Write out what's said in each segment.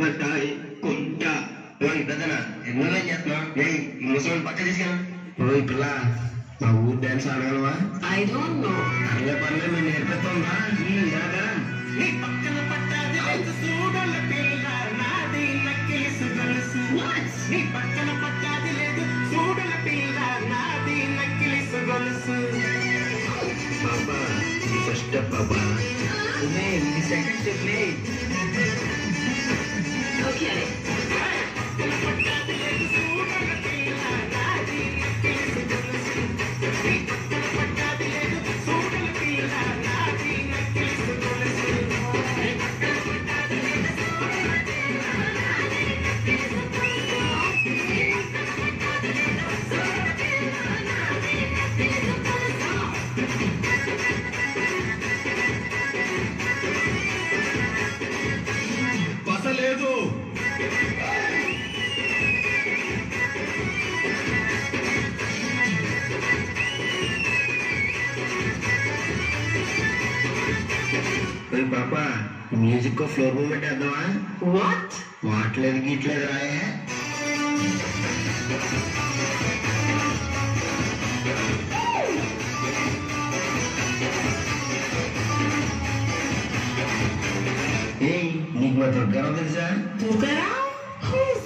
పడ్డాయి కొంట పెద్దనా ఎన్నో చేస్తాం ముసలి పక్క తీసుకెళ్ళా ఓయ్ పిల్ల మా ఊరు డాన్స్ ఆడగలవా ఐ డోంట్ నో అదే పర్లేదు మేము నేర్పిస్తాంరా ఫస్ట్ బాబా సెకండ్ Okay. పాపా మ్యూజిక్ ఫ్లోర్ మూమెంట్ వేద్దామా What? వాట్లేదు గీట్లేదు రాయే ఏయ్ నీకు మా దుర్గారావు తెలుసా Durgarao? Who is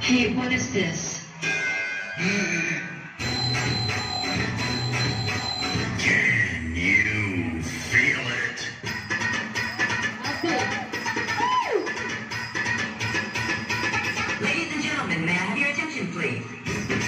Hey, what is this? Can you feel it? Ladies and gentlemen, may I have your attention, please?